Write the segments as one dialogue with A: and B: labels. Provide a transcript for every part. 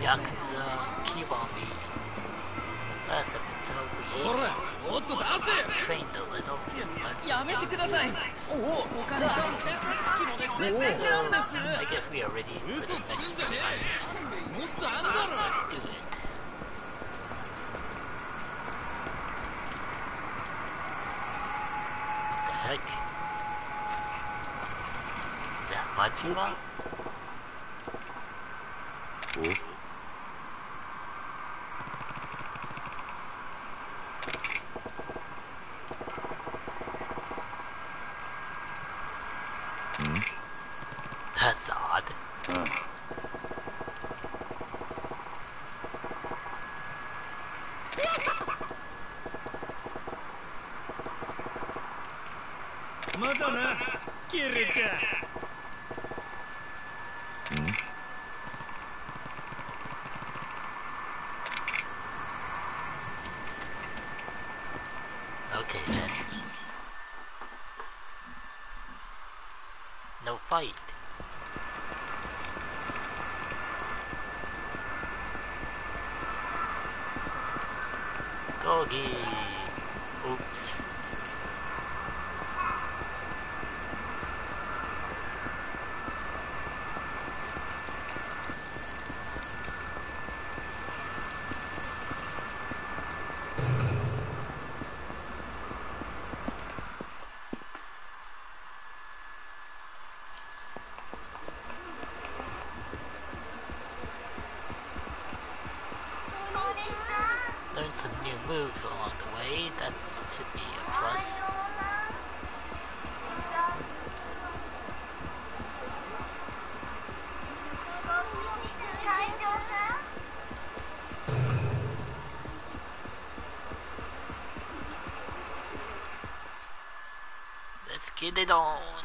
A: Yakuza Kiwami.
B: Must have been so weak.
A: Trained a little. I guess we are ready for the next time. Let's do it. What the heck? That Majima? Oh. Moves along the way. That should be a plus. Let's get it on.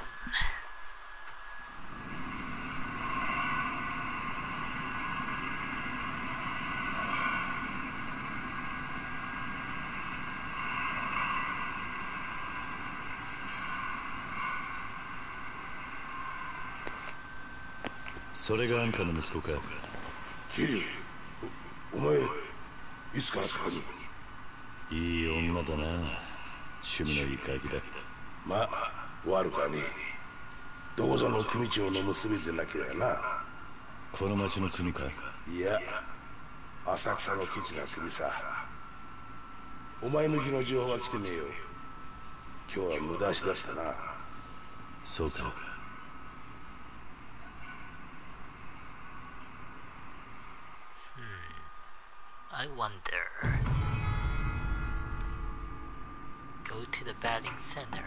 C: それがあんたの息子か。
D: キリおお前いつからそこに？
C: いい女だな。趣味のいいガキだ。
D: まあ悪かねえ。どこぞの組長の娘でなければな。
C: この町の組か。
D: いや浅草のケチな組さ。お前抜きの情報は来てねえよ。今日は無駄足だったな。
C: そうか
A: wonder. Go to the batting center.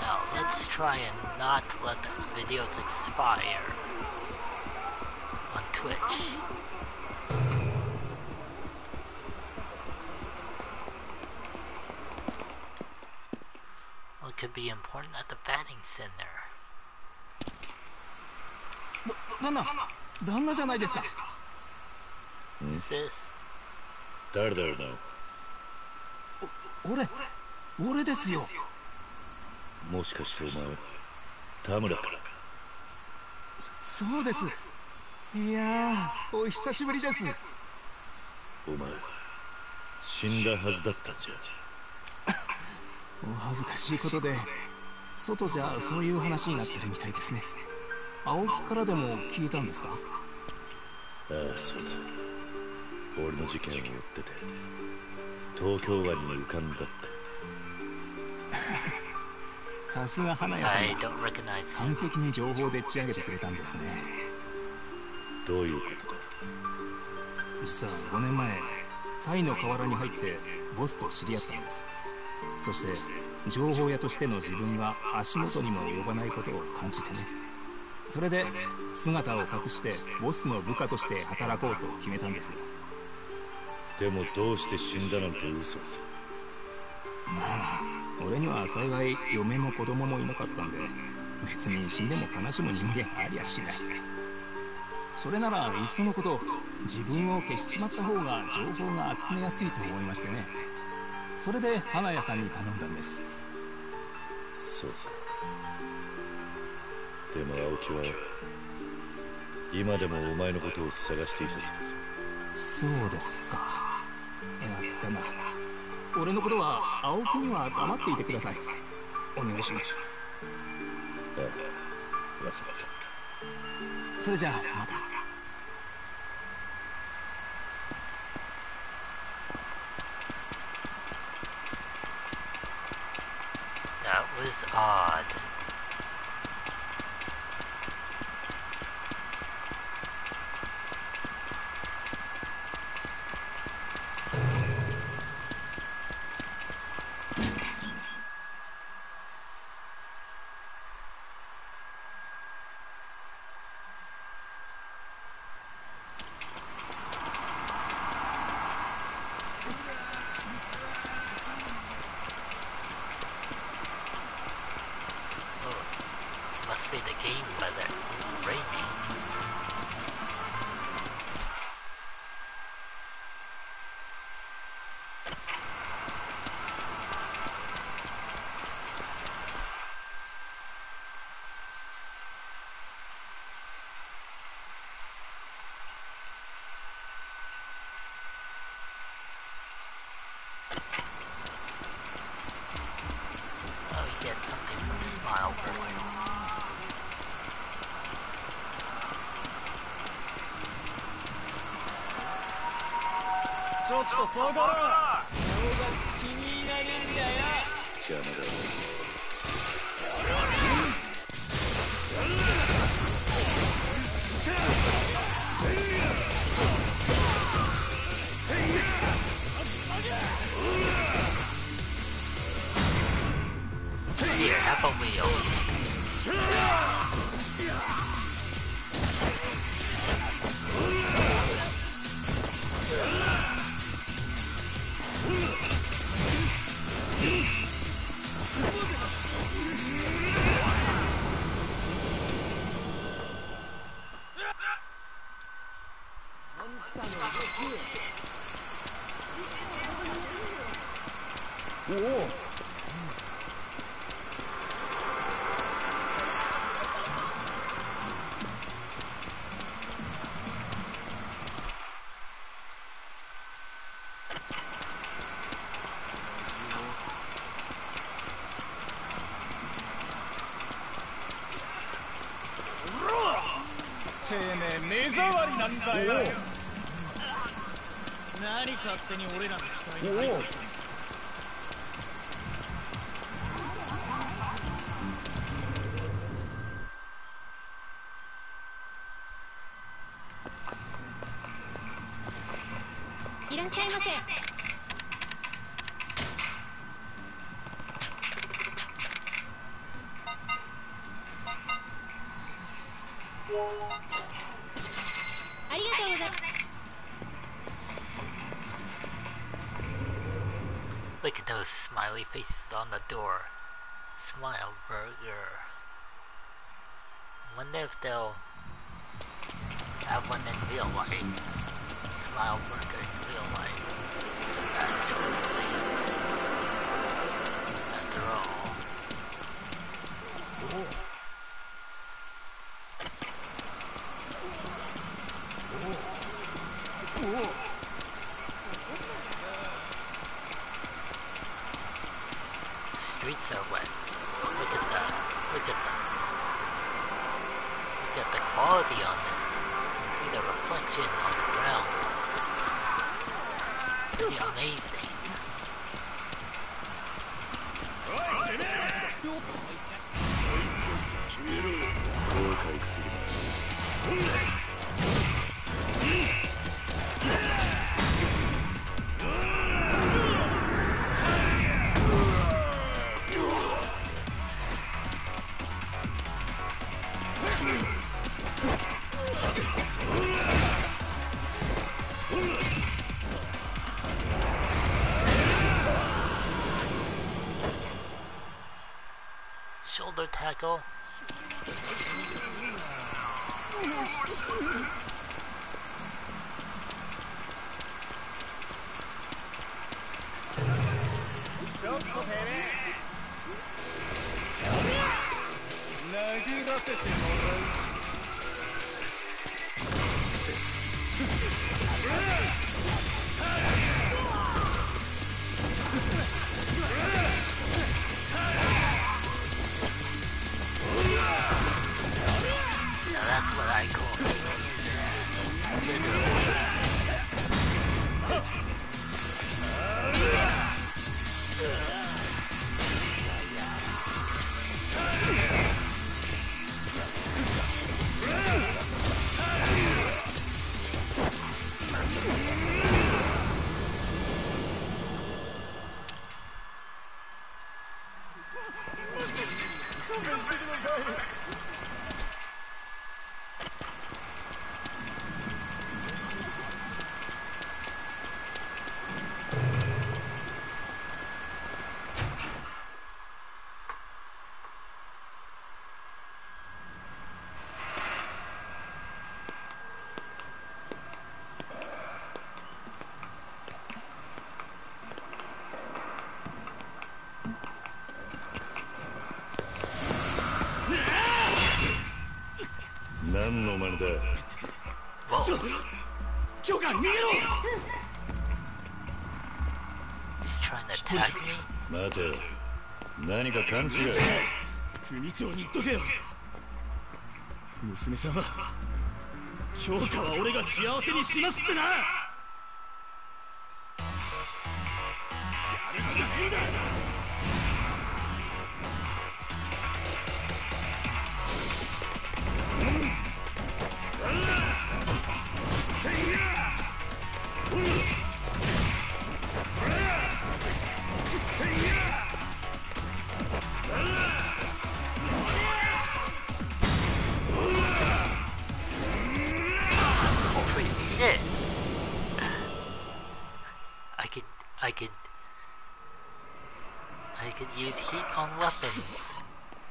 A: Now let's try and not let the videos expire on Twitch. What could be important at the batting center?
B: 旦那旦那じゃないですか
A: Who's this?
C: 誰だろうな
B: 俺俺ですよ
C: もしかしてお前田村か
B: そそうです。いやーお久しぶりです。
C: お前死んだはずだったんじゃ。
B: お恥ずかしいことで外じゃそういう話になってるみたいですね。青木からでも聞いたんですか？
C: ああそうだ。俺の事件を追ってて東京湾に浮かんだって
B: さすが花屋さん完.璧に情報でっち上げてくれたんですね。
C: どういうことだ？
B: 実は5年前サイの河原に入ってボスと知り合ったんです。そして情報屋としての自分が足元にも及ばないことを感じてね。それで姿を隠してボスの部下として働こうと決めたんですよ。
C: でもどうして死んだなんて嘘
B: 俺には幸い嫁も子供もいなかったんで別に死んでも悲しむ人間ありゃしない。それならいっそのこと自分を消しちまった方が情報が集めやすいと思いましてね。それで花屋さんに頼んだんです。
C: そうかでも青木は今でもお前のことを探していたぞ。
B: そうですか。やったな俺のことは青木には黙っていてください。お願いします。それじゃあまた
C: 邪魔だ「
A: Here, have a wheel.
E: 目障りなんだよ。何勝手に俺らの視界に入って
A: Smile Burger. Wonder if they'll have one in real life. Smile Burger in real life. It's. After all. Streets are wet. Look at that. Look at that. Look at the quality on this. You can see the reflection on the ground. Pretty amazing. That's what I call literally. Come on,
C: take it away! 何か勘違い
F: 組長に言っとけよ娘さんは 評価は俺が幸せにしますってな。
A: Could use heat on weapons.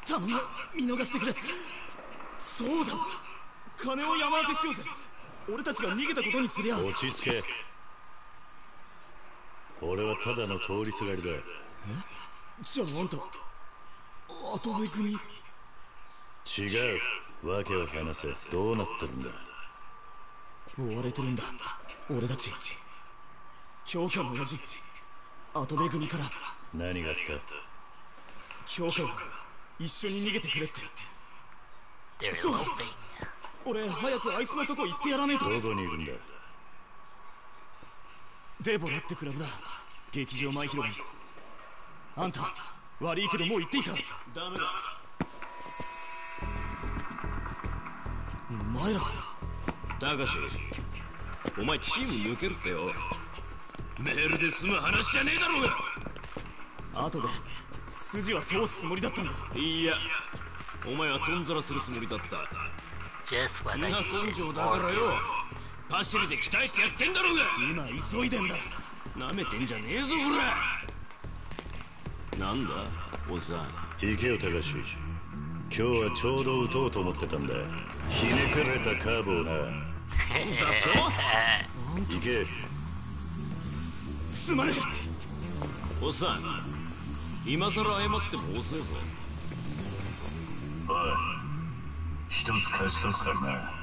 F: 頼む見逃してくれ。そうだ金を山分けしようぜ俺たちが逃げたことにすりゃ
C: 落ち着け俺はただの通りすがりだ
F: じゃああんた後部組
C: 違うわけを話せどうなってるんだ
F: 追われてるんだ俺たち京香の親父後部組から
C: 何があった？
F: 京香が一緒に逃げてくれって。So-
A: eloping.
F: 俺早くあいつのとこ行ってやらねえと。
C: どこにいるんだ？
F: デボラってクラブだ。劇場前広場。にあんた悪いけどもう行っていいか？
E: ダメだ。
F: お前ら。
E: たかしお前チーム抜けるってよ。メールで済む話じゃねえだろうが
F: 後で筋は通すつもりだったんだ。
E: いやお前はとんざらするつもりだった。
A: what
E: んな.根性だからよ。パシリで鍛えてやってんだろうが。
F: 今急いでんだ。
E: なめてんじゃねえぞこらなんだおっさん。
C: 行けよ高志今日はちょうど撃とうと思ってたんだ。ひねくれたカーブをな。
E: だ
C: 行け。
F: すまね
E: とおっさん今さら謝っても遅えぞ。
C: おい一つ貸しとくからな。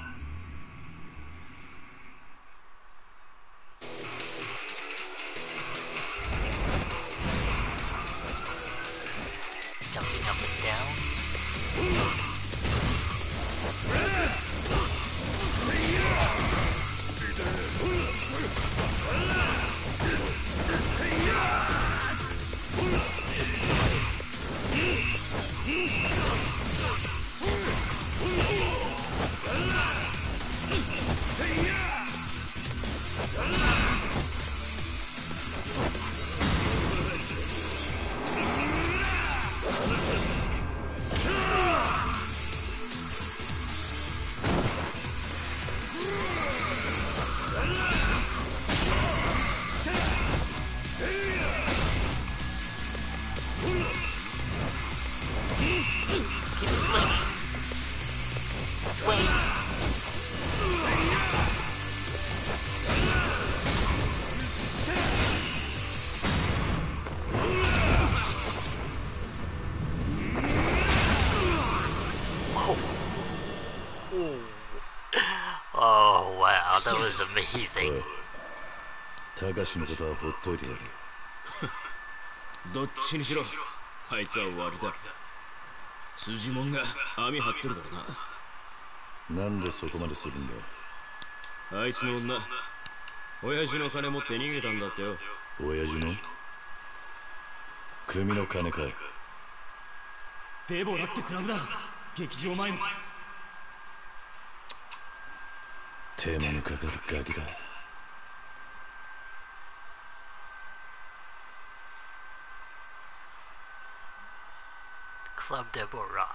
G: 高志のことはほっといてやる。
E: どっちにしろあいつは終わりだ。辻門が網張ってるから
G: な。んでそこまでするんだ
E: なあいつの女親父の金持って逃げたんだってよ。
G: 親父の？組の金か
F: デボラってクラブだ。劇場前の。
G: 手間のかかるガキだ
A: Club Deborah.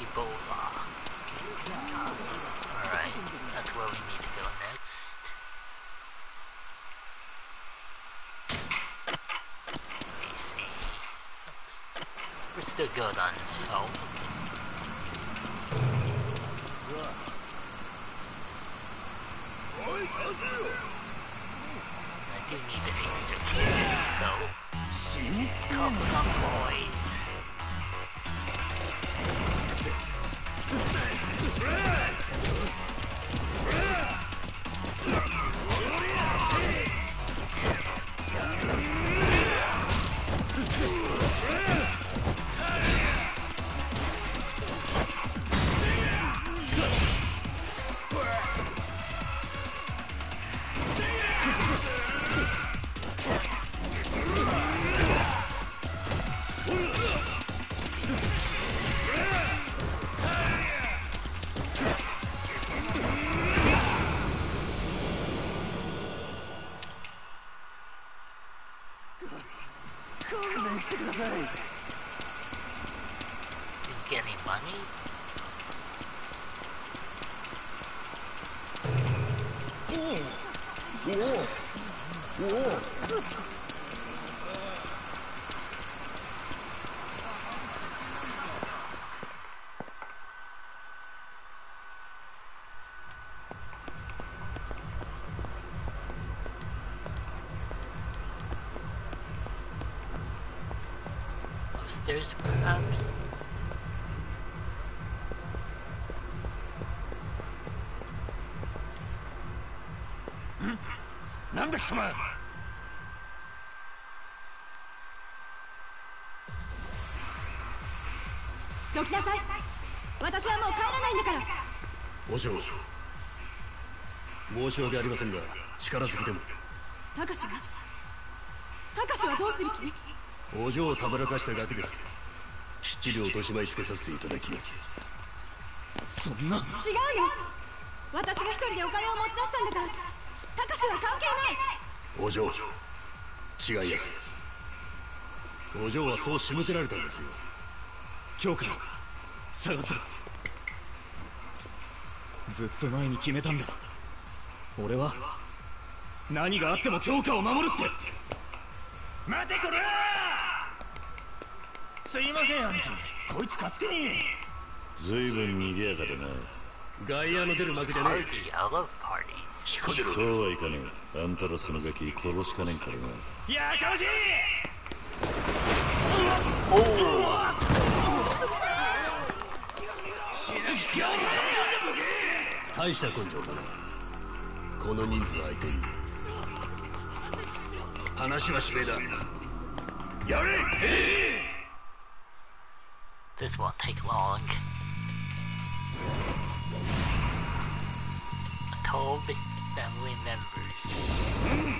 A: Debola. Alright, that's where we need to go next. Let me see. We're still good on help. I do need the extra carries though. Come on, boys. Didn't Upstairs, perhaps?
F: なんだ貴様
H: どきなさい私はもう帰らないんだから。
G: お嬢申し訳ありませんが力でも。
H: 高志は高志はどうする気？
G: お嬢をたぶらかしたガキです。きっちり落とし前つけさせていただきます。
F: そんな。
H: 違うの私が一人でお金を持ち出したんだから。高志は関係ない。
G: お嬢。違いです。お嬢はそう仕向けられたんですよ。
F: 今日から。下がった。ずっと前に決めたんだ。俺は。何があっても強化を守るって。待てこれすいません兄貴こいつ勝手に
G: ずいぶん賑やかだな外野の出る幕じゃね
A: Party, I love parties.
G: えそうはいかねえあんたらそのガキ殺しかねんからな
F: やかましい
G: 大した根性だなこの人数相手に話は指名だやれ
A: This won't take long. Toby family members.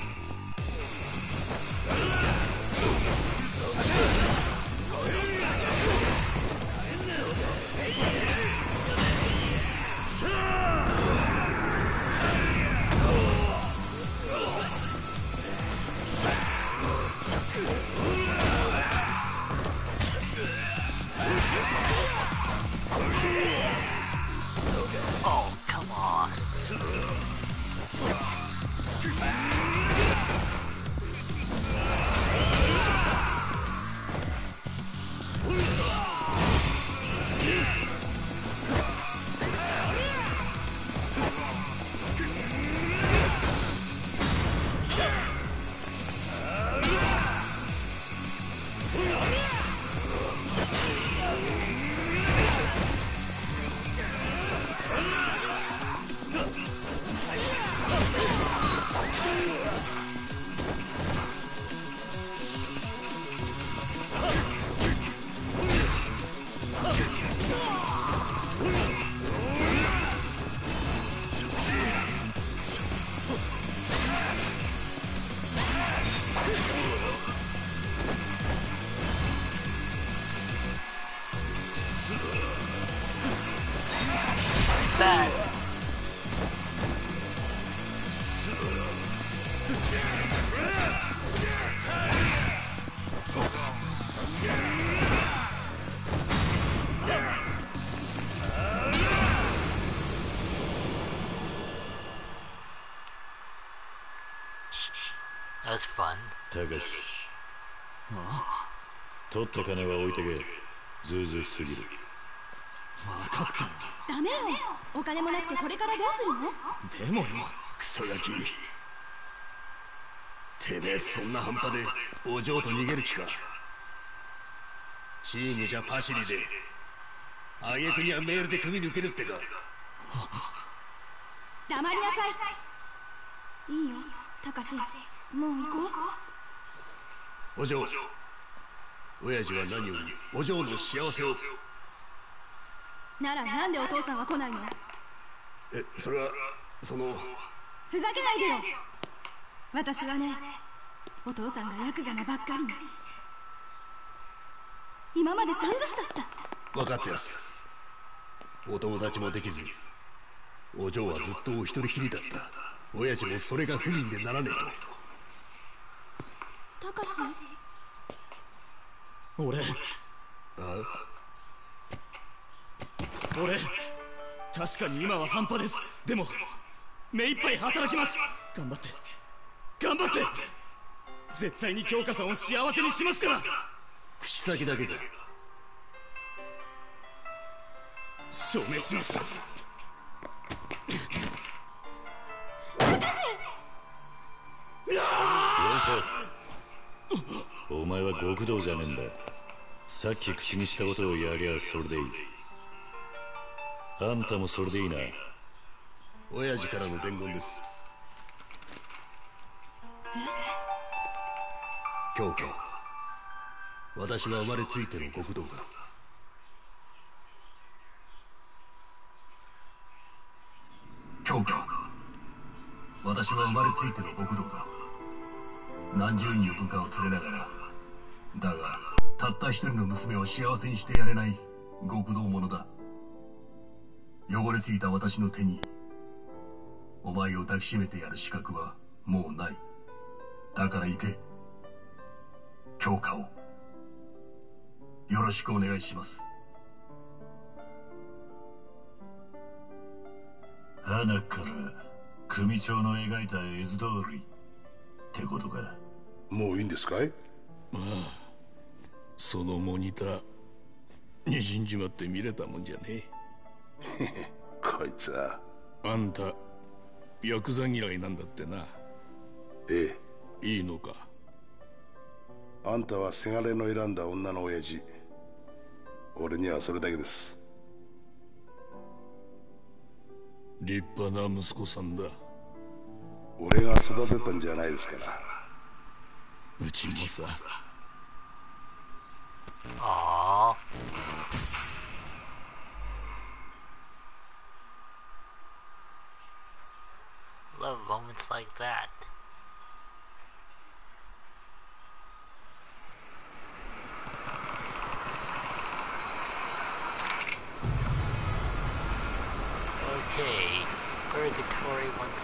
A: That was fun.
C: たかし取った金は置いてけずうずうしすぎる
G: 分かったよ
I: ダメよ。お金もなくてこれからどうするの？
G: でもよクソガキ。てめえそんな半端でお嬢と逃げる気か。チームじゃパシリで。挙句にはメールで組抜けるってか。
I: 黙りなさい。いいよたかしもう行こう。
G: お嬢親父は何よりお嬢の幸せを。
I: ならなんでお父さんは来ないの？
G: えそれはその
I: ふざけないでよ。私はねお父さんがヤクザなばっかりに。今まで散々だった。
G: 分かってやす。お友達もできずお嬢はずっとお一人きりだった。親父もそれが不憫でならねえ
I: たかし
G: と俺。あ俺。確かに今は半端です。でも目いっぱい働きます。頑張って。頑張って。絶対に京香さんを幸せにしますから。口先だけか証明します。
C: よせお前は極道じゃねえんだ。さっき口にしたことをやりゃそれでいい。あんたもそれでいいな。
G: 親父からの伝言です。え京香私は生まれついての極道だ。京香私は生まれついての極道だ。何十人の部下を連れながらだがたった一人の娘を幸せにしてやれない極道者だ。汚れすぎた私の手にお前を抱きしめてやる資格はもうない。だから行け。強化を。よろしくお願いします。
C: 花から組長の描いた絵図通りってことか。
D: もういいんですかい？
J: そのモニターにじんじまって見れたもんじゃね
D: こいつは。
J: えあんたヤクザ嫌いなんだってな。
D: ええ。
J: いいのか？
D: あんたはせがれの選んだ女の親父。俺にはそれだけです。
J: 立派な息子さんだ。
D: 俺が育てたんじゃないですから
J: うちもさ
A: Aww. Love moments like that. Okay, purgatory once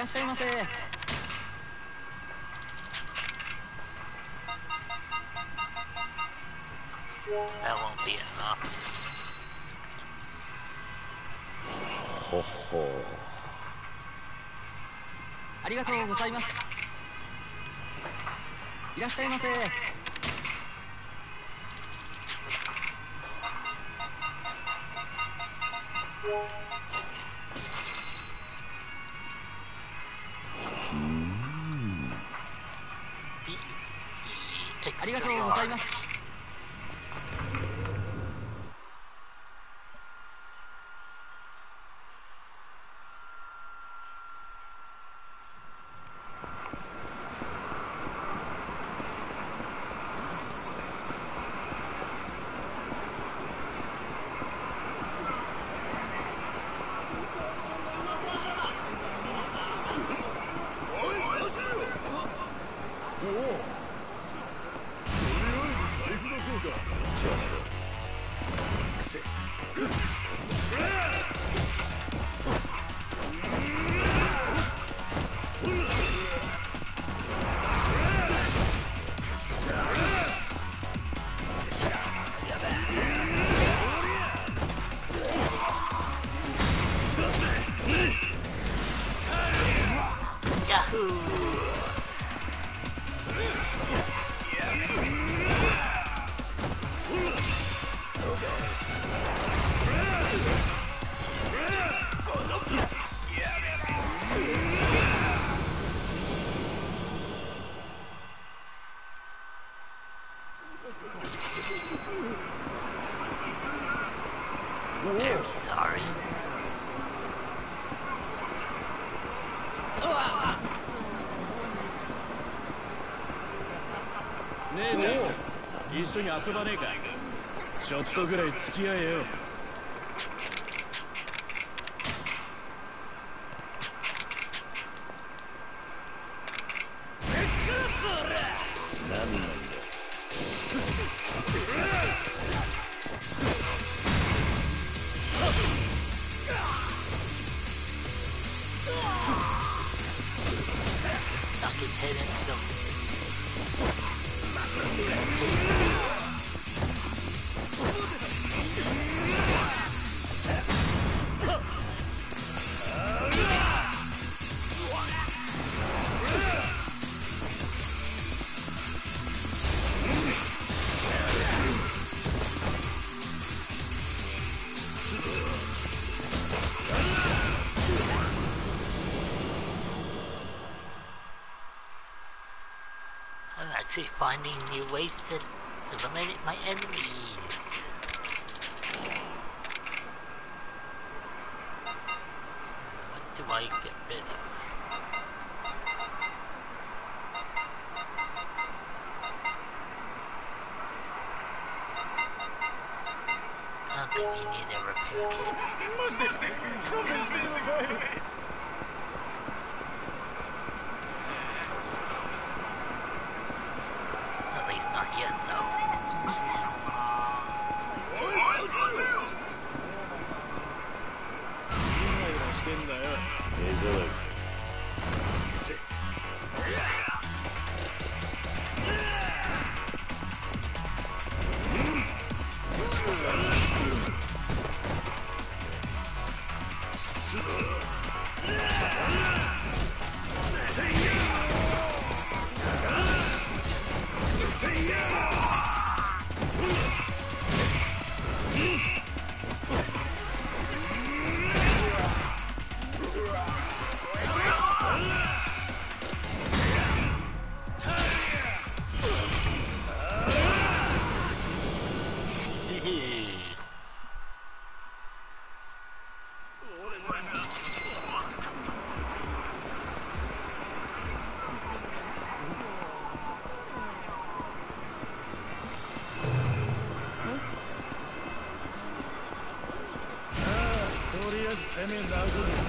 K: らっしゃいませ.
C: ほほ
K: ありがとうございます。いらっしゃいませが
A: Very sorry.
L: 姉ちゃん一緒に遊ばねえかちょっとぐらい付き合えよ
A: finding new ways Yeah. Yeah, that was a good one.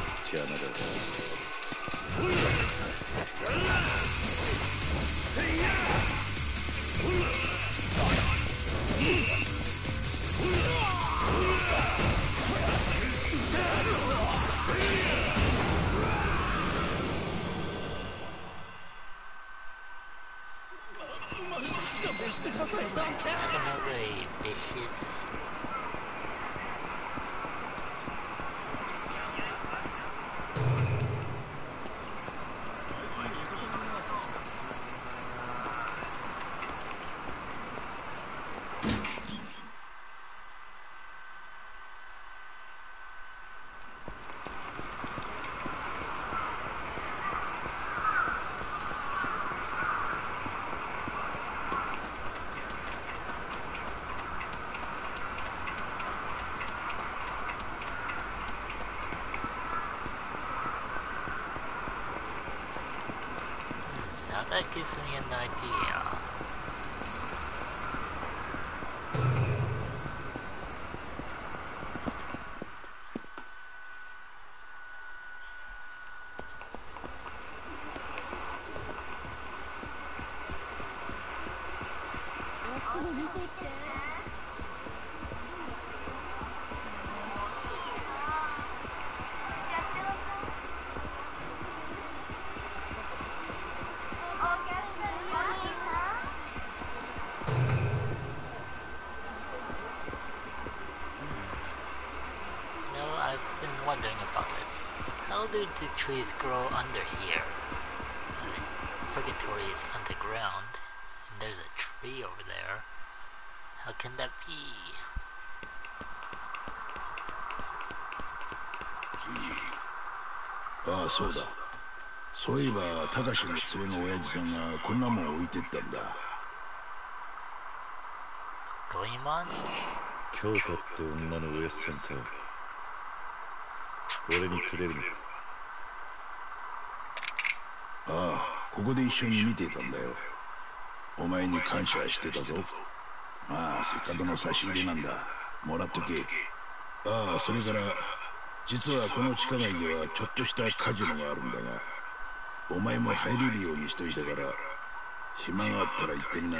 A: Sicilian idea. Do the trees grow under here? Purgatory is underground, and there's a tree over there. How can that be?
D: ああそうだそういえば高志の連れの親父さんがこんなもん置いてったんだ
A: Goemon?
C: 京香って女のおやっさんか俺にくれるのか
D: ああここで一緒に見てたんだよ。お前に感謝してたぞ。まあせっかくの差し入れなんだ。もらっとけ。ああそれから実はこの地下街にはちょっとしたカジノがあるんだがお前も入れるようにしといたから暇があったら行ってみな。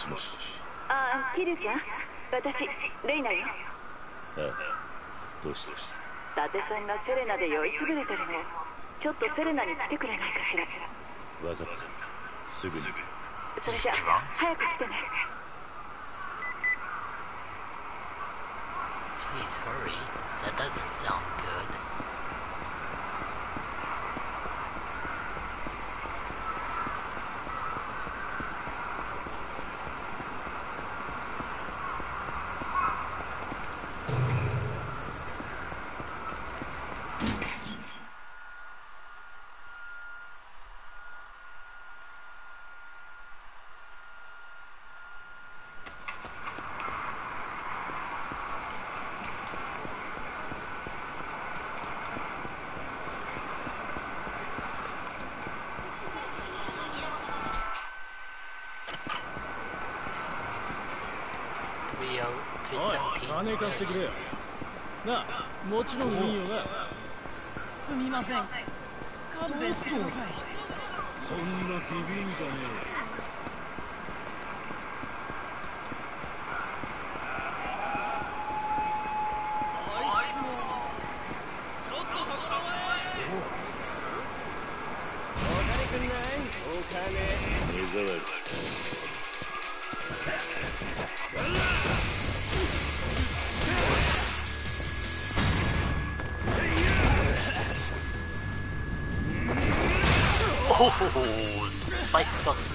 C: しもし
M: ああ、キリュウちゃん？私、レイナよ。
C: ああどうした
M: 伊達さんがセレナで酔いつぶれてるの。ちょっとセレナに来てくれないかしら。
C: 分かったすぐに
M: それじゃ、早く来てね。
E: 貸してくれよ。なあもちろんいいよな。
K: すみません。勘弁してください。
E: そんなビビんじゃね
C: 目
A: おおス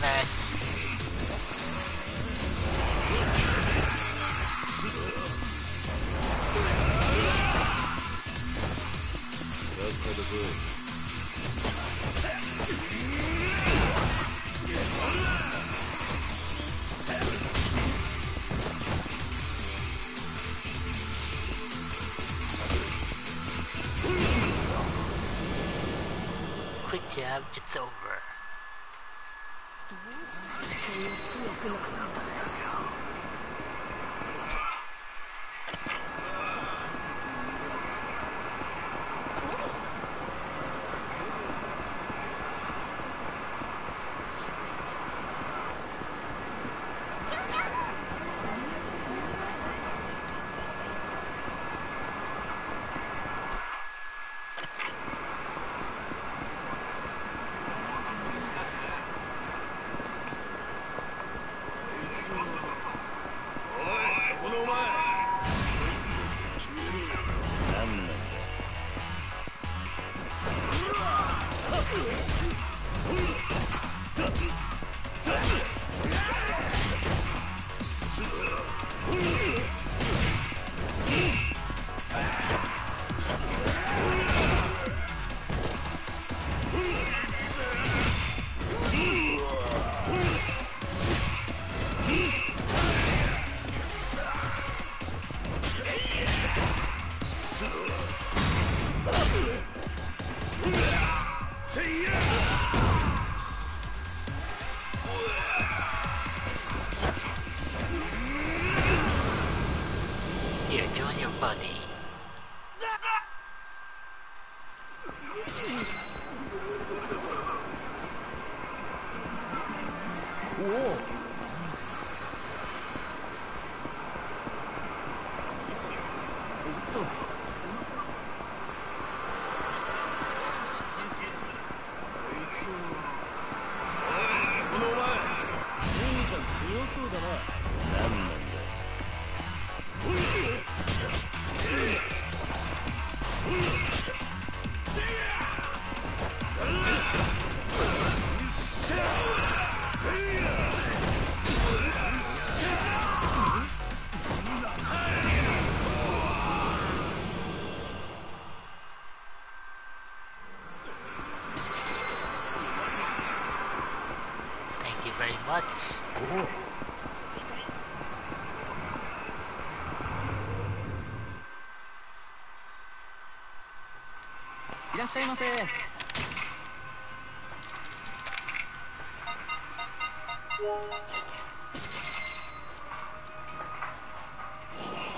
K: しゃいませ。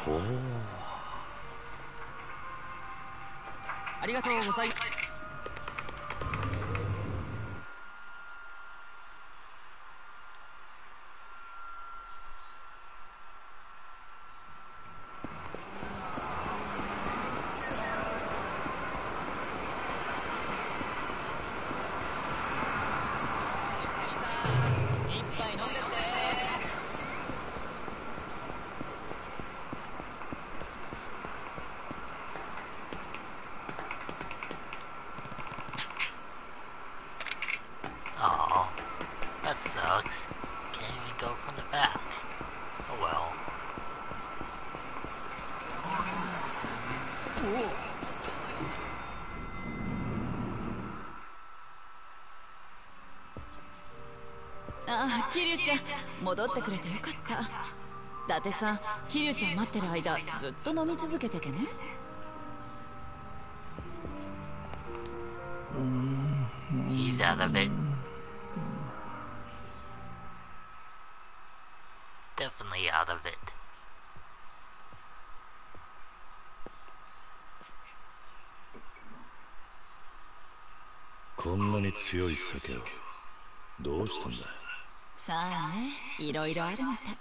C: ほう
K: ありがとうございます
N: 桐生ちゃん戻ってくれてよかった。伊達さんちゃん待ってる間ずっと飲み続けててね。
A: いざだべ definitely out of it.
C: こんなに強い酒をどうしたんだ
N: さあねいろいろあるみたい。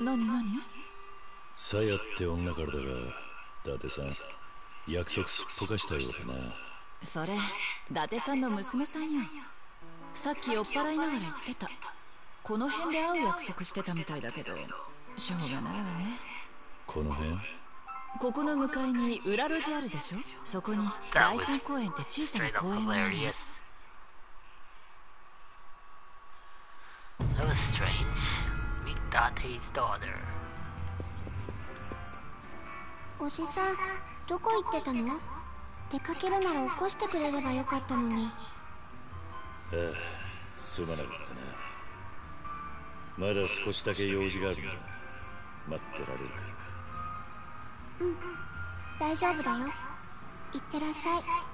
N: 何何？
C: さやって女からだが伊達さん約束すっぽかしたようでな。
N: それ伊達さんの娘さんよさっき酔っ払いながら言ってたこの辺で会う約束してたみたいだけどしょうがないわね
C: この辺？
N: ここの向かいに裏路地あるでしょ？そこに第三公園って小さな公園がある.
A: That was strange. Meet Date's daughter.
I: おじさんどこ行ってたの？出かけるなら起こしてくれればよかったのに。
C: ああすまなかったな。まだ少しだけ用事があるんだ。待ってられるか。
I: うん大丈夫だよ。行ってらっしゃい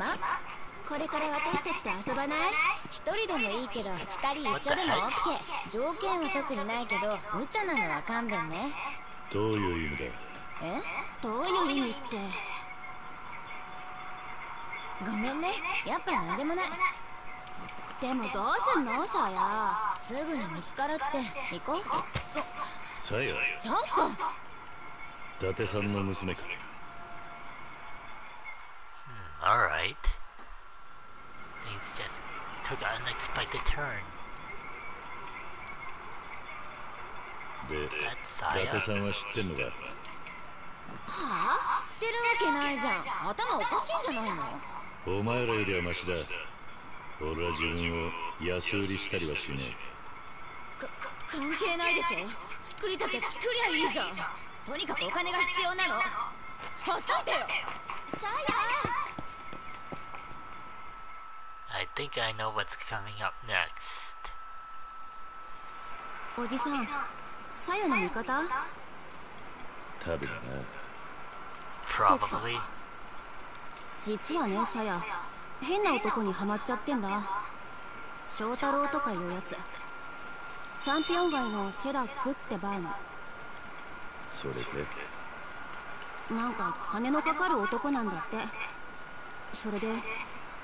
O: 暇これから私たちと遊ばない？一人でもいいけど二人一緒でも OK 条件は特にないけど無茶なのは勘弁ね。
C: どういう意味だ？
O: え？
I: どういう意味って？
O: ごめんね。やっぱなんでもない。
I: でもどうすんの？さや
O: すぐに見つかるって。行こう。
C: さや
O: ちょっと。
C: 伊達さんの娘か
A: Alright. Things just took an unexpected turn.
C: で伊達さんは知ってんのか？
O: はあ？知ってるわけないじゃん。頭おかしいんじゃないの？
C: お前らよりはマシだ。俺は自分を安売りしたりはしね
O: か関係ないでしょ？作りたきゃ作りゃいいじゃん。とにかくお金が必要なの。ほっといてよ。
I: さや
A: I think I know what's coming up next.
I: おじさんさやの味方
C: え多分な。
A: Probably.
I: 実はねさや変な男にはまっちゃってんだ。翔太郎とかいうやつ。チャンピオン街のシェラックってバーの。
C: それで？
I: なんか金のかかる男なんだって。それで？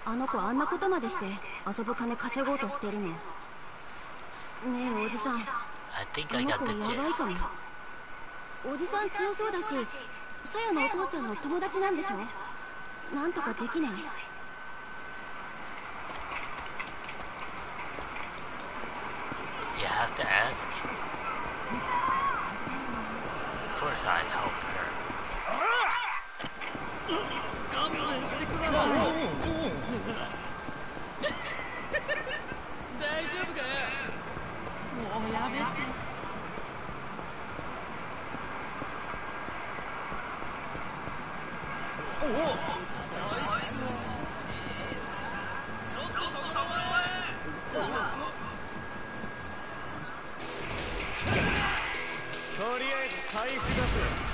I: あの子あんなことまでして遊ぶ金稼ごうとしてるのねえおじさん
A: I think
I: あ
A: I
I: の
A: got
I: 子
A: the
I: やばい
A: gist.
I: かもおじさん強そうだしさやのお父さんの友達なんでしょ？なんとかできない
A: You have to ask. Of course I'd help her.
K: 勘弁してください大丈夫かもうやめておお
L: とりあえず財布出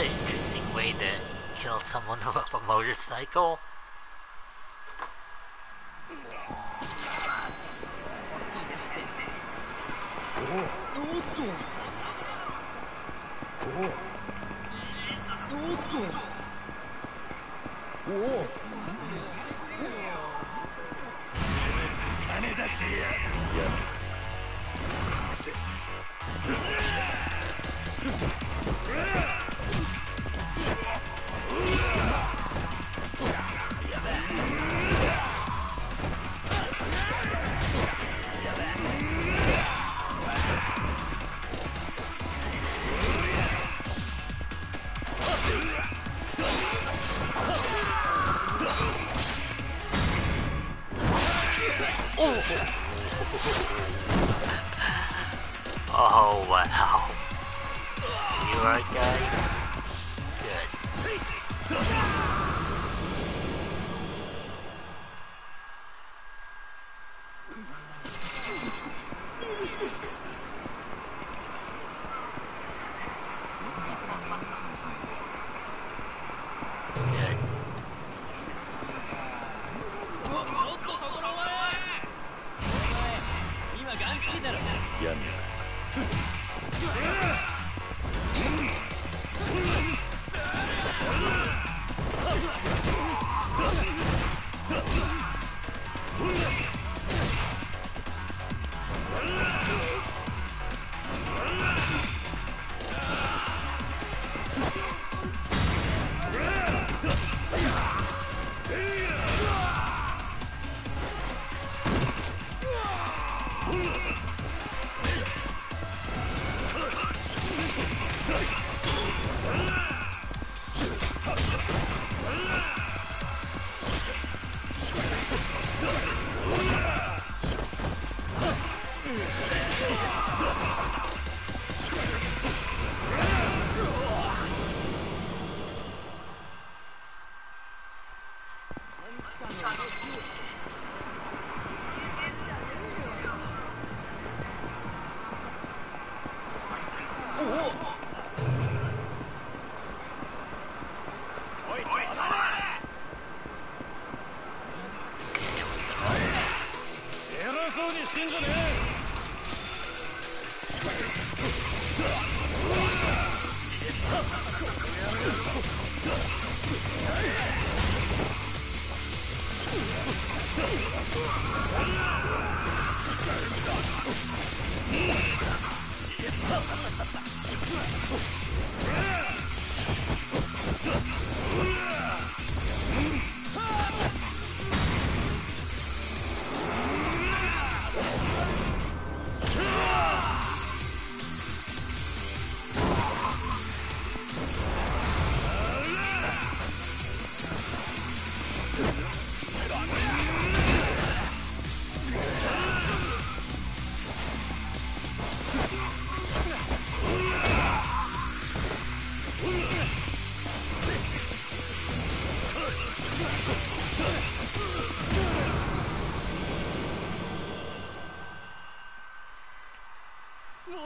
A: an interesting way to kill someone with a motorcycle.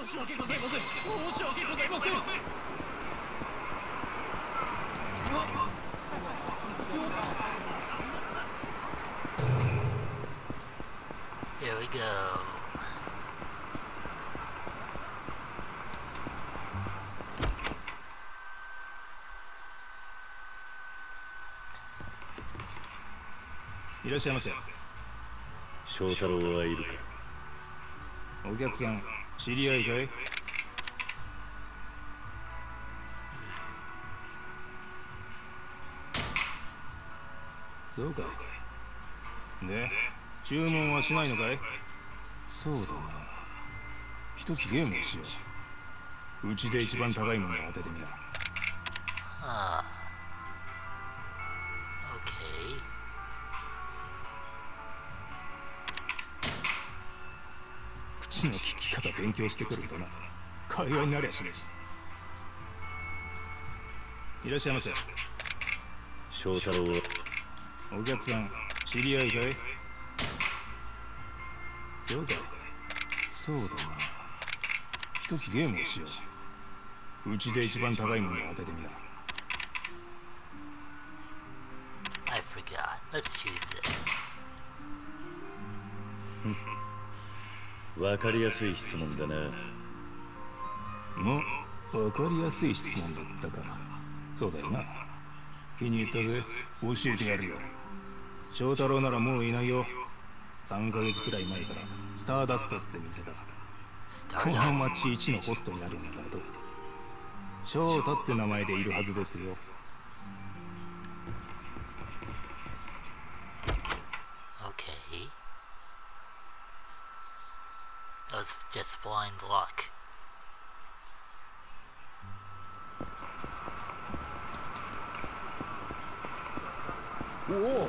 L: 申し訳ございません。申し訳ございませ。ん
A: Here we go.
B: いらっしゃいませ。
C: 翔太郎はいるか？
B: お客さん知り合いかい？そうかいで注文はしないのかい？そうだな。一つゲームをしよう。うちで一番高いものを当ててみな。
A: Ah. Okay.
B: 口の利き方勉強してくるとな。会話になりゃしねえ。いらっしゃいませ。
C: 翔太郎は？
B: お客さん知り合いかい？そうかい。そうだな。一つゲームをしよう。うちで一番高いものを当ててみな。
A: I forgot. Let's choose this.
C: わかりやすい質問だな。
B: まわかりやすい質問だったか。そうだよな。気に入ったぜ。教えてやるよ。翔太郎ならもういないよ。3ヶ月くらい前から。スターダストって店だ。この町一のホストになるんだと翔太って名前でいるはずですよ
A: just blind luck.
L: お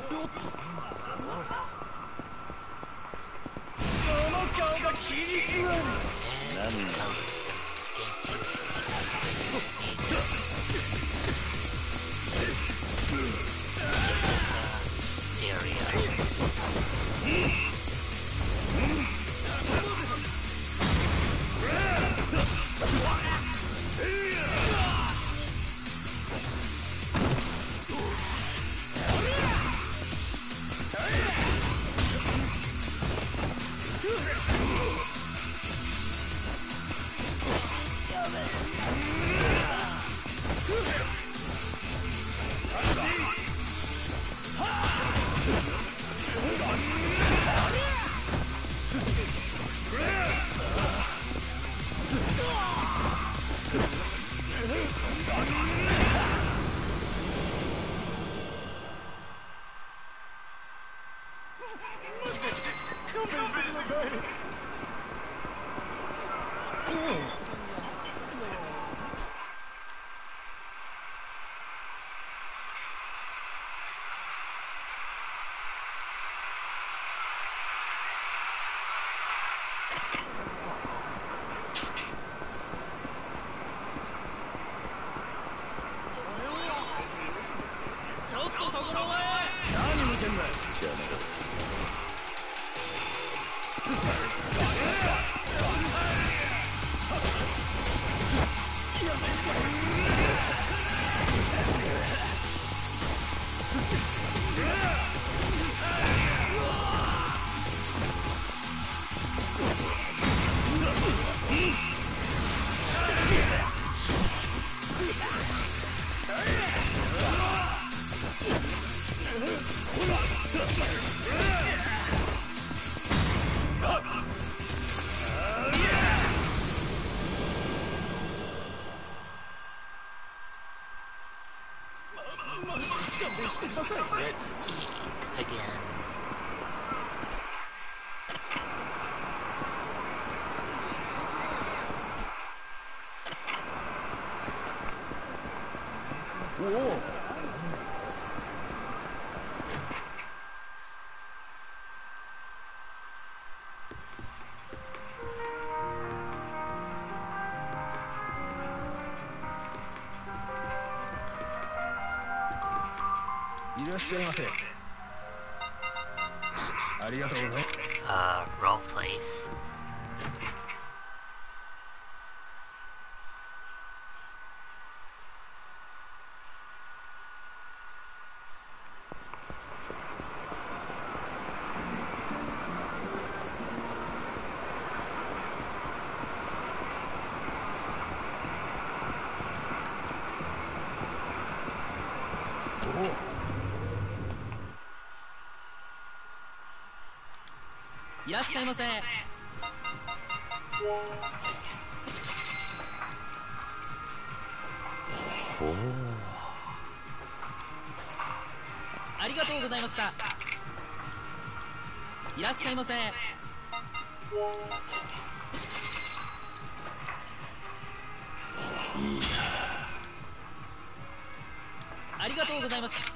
L: らっしゃいませありがとうございます
A: Uh, wrong place.
L: Oh.
K: いらっしゃいませ。
C: ほう
K: ありがとうございました。いらっしゃいませ。
C: いいな
K: ありがとうございました。